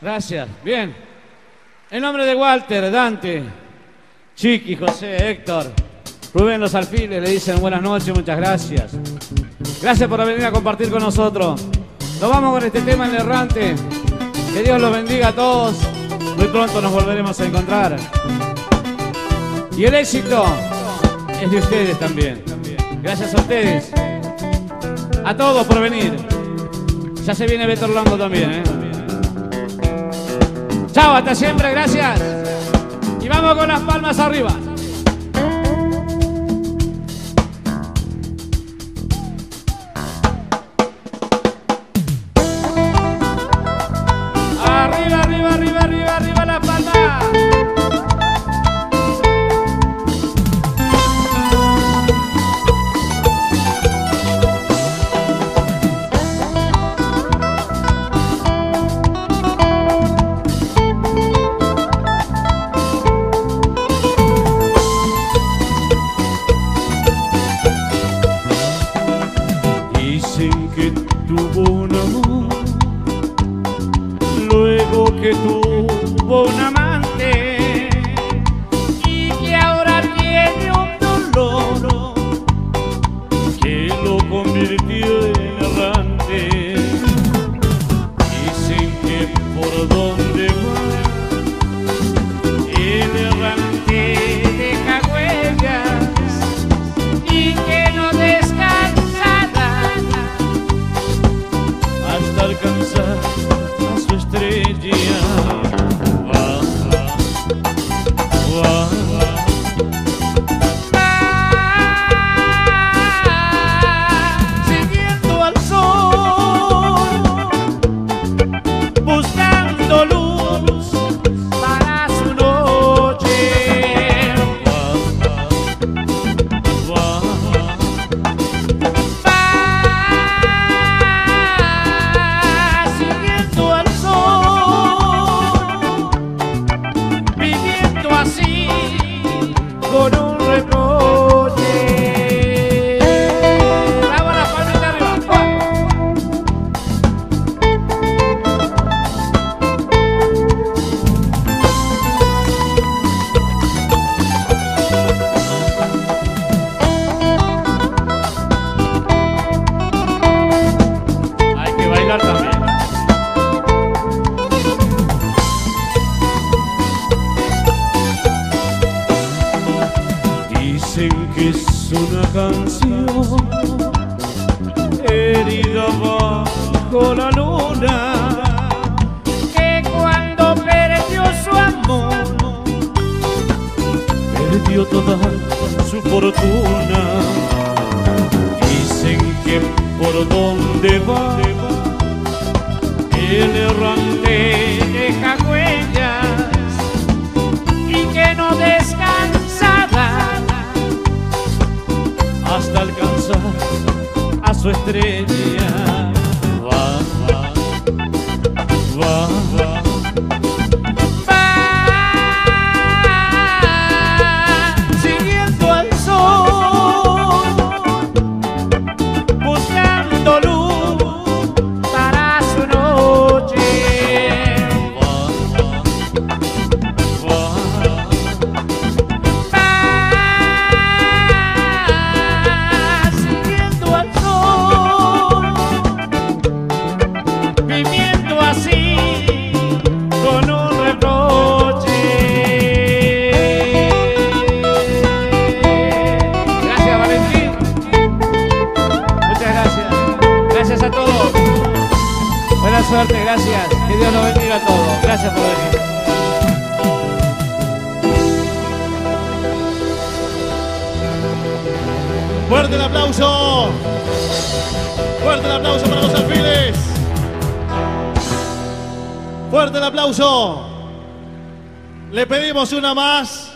Gracias. Bien. En nombre de Walter, Dante, Chiqui, José, Héctor, Rubén Los Alfiles, le dicen buenas noches, muchas gracias. Gracias por venir a compartir con nosotros. Nos vamos con este tema en errante. Que Dios los bendiga a todos. Muy pronto nos volveremos a encontrar. Y el éxito es de ustedes también. Gracias a ustedes. A todos por venir. Ya se viene Beto Orlando también, ¿eh? Chao, hasta siempre, gracias. Y vamos con las palmas arriba. Que tuvo un con es una canción herida bajo la luna que cuando perdió su amor perdió toda su fortuna. Dicen que por donde va el errante su estrella. Suerte, gracias. Que Dios los bendiga a todos. Gracias por venir. Fuerte el aplauso. Fuerte el aplauso para los alfiles. Fuerte el aplauso. Le pedimos una más.